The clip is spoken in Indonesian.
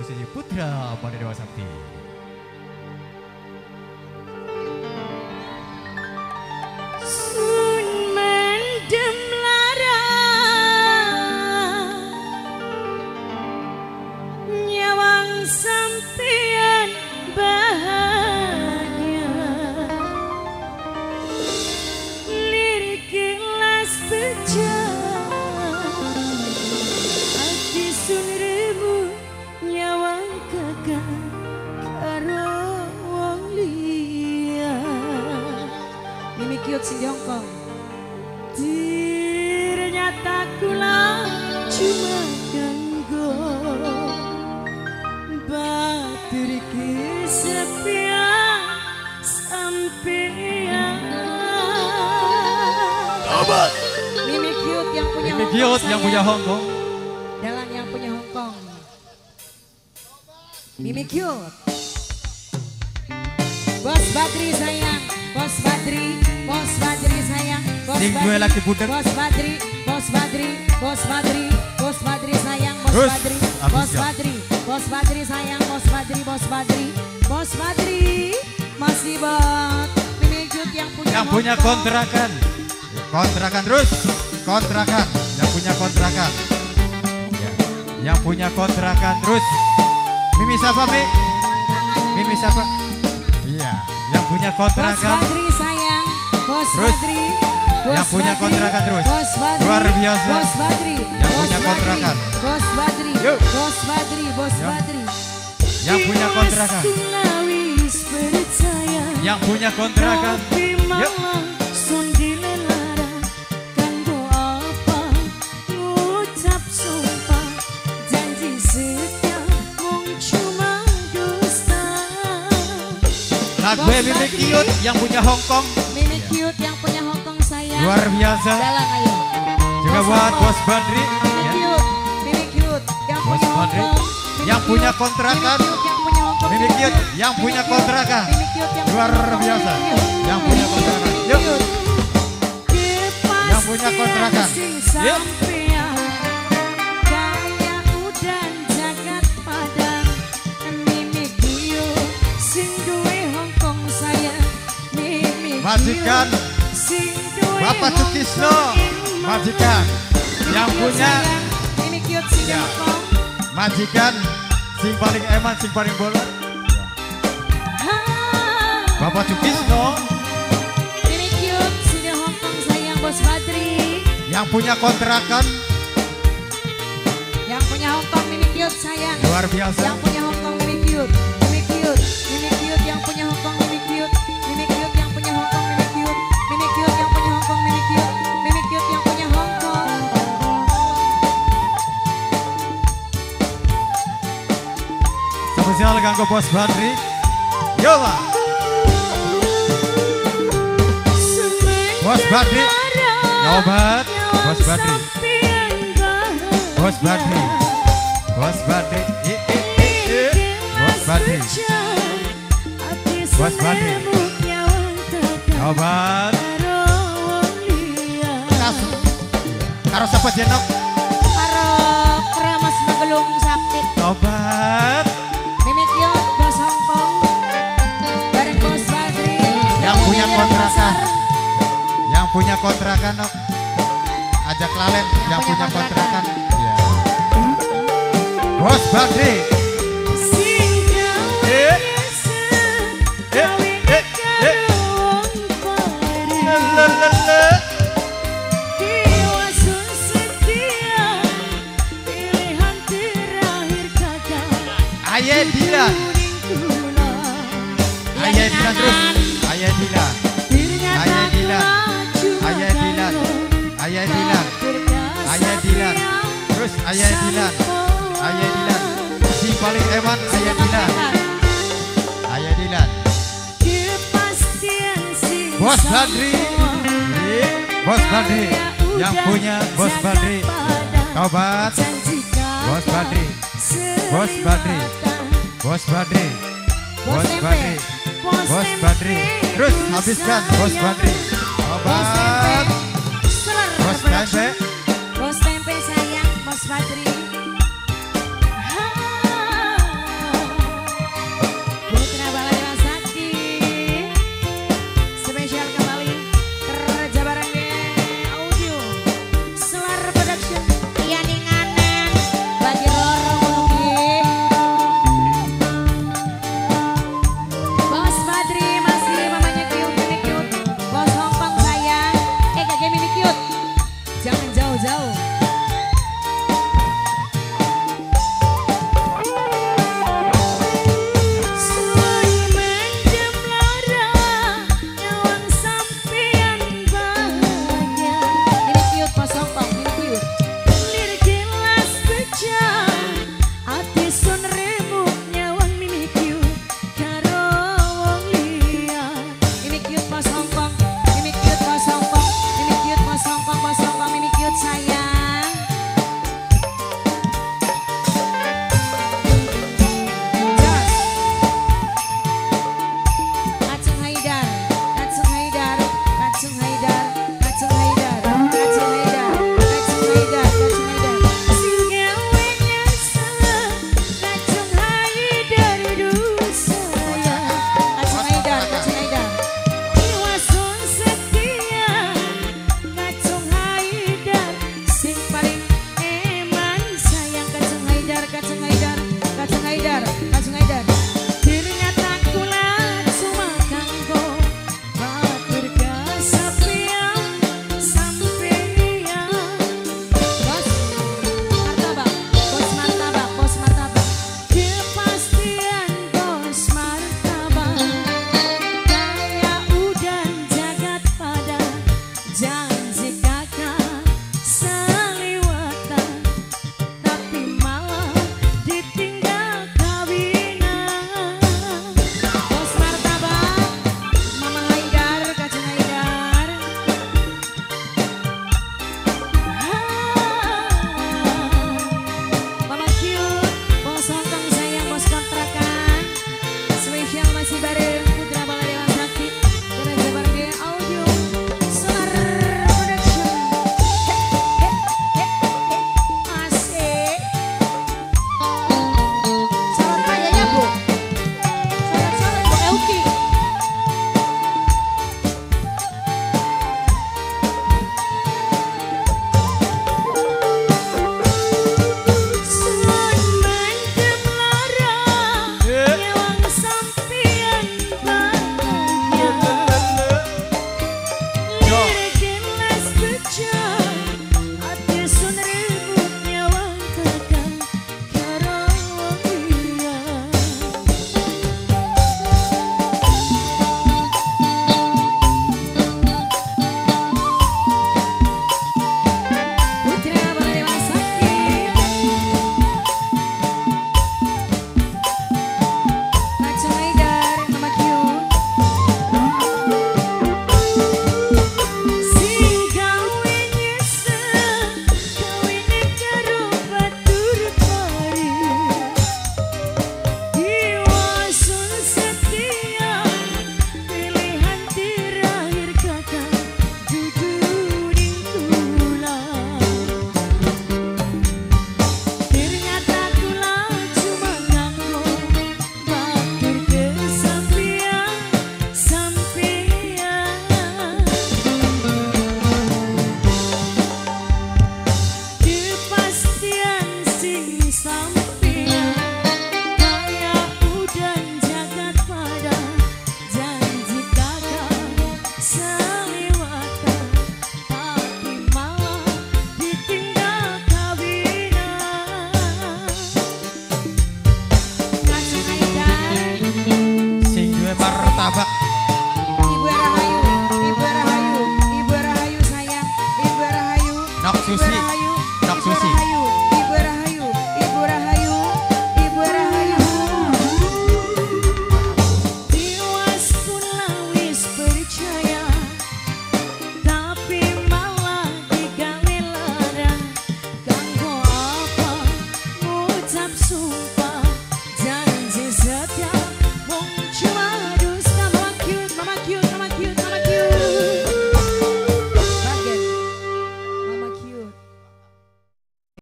musisi Putra pada Dewa Sakti. Hongkong Ternyata kula cuma ganggu Batur kesepian sampean. Obat. Mimi cute yang punya Mimi yang punya Hongkong. Yang punya Hongkong Mimi cute Bos Badri sayang Bos Badri Bos Badri sayang Bos Sing Badri dua laki budak. Bos Badri Bos Badri Bos Badri Bos Badri sayang Bos Terus, Badri Bos ya. Badri Bos Badri sayang Bos Badri Bos Badri Bos Badri Masih Mimi cute yang punya Yang punya kontrakan. Kontrakan terus. Kontrakan. Yang punya kontrakan. Ya. Yang punya kontrakan terus. Mimi siapa, Mi? Mimi siapa? Yang punya Bos kontrakan. Badri sayang Bos Terus, Badri Bos yang punya Badri, kontrakan terus. Bos Badri Luar biasa. Bos Badri Yang Bos punya Badri, kontrakan. Bos Badri Yuk. Bos Badri Bos Ya. Badri Yang punya kontrakan. Yang punya kontrakan. Yuk. Lagu Bos Mimi. Cute yang punya Hongkong. Mimi cute yang punya Hongkong sayang Luar biasa. Jalan ayo Juga buat. Bos Badri. Mimi cute Mimi cute Yang punya. Hongkong Mimi Yang punya kontrakan. Mimi cute yang punya kontrakan. Luar biasa. Yang punya kontrakan. Yuk. Yang punya kontrakan. Yuk. Majikan Bapak Sukisno. Majikan yang punya Ya. Majikan sing paling eman sing paling bolot. Bapak Cukisno Mimi cute sing di Hongkong sayang Bos Badri yang punya kontrakan Yang punya Hongkong Mimi cute sayang luar biasa. Yang punya Hongkong Mimi cute Mimi cute Mimi cute yang punya Hongkong Ganggu Bos Badri. Yo. Bos Badri. Obat. Bos Badri. Bos Badri. Bos Badri. Bos Badri. Bos Badri. Obat. Kasu. Karo siapa jenok? Karo keramas magelung sakit Obat. Kontrakan nok. Ajak lalen yang, punya kontrakan. Iya. Bos Badri. Aye Dilan. Aye Dilan. Terus Aye Dilan. Aye Dilan. Si paling eman Aye Dilan. Aye Dilan. Bos Badri. Bos Badri. Yang punya Bos Badri. Tobat. Bos Badri. Bos Badri. Bos Badri. Bos Badri. Bos Badri. Terus habiskan Bos Badri. Tobat. Badri. Bos tempe sayang, Bos Badri.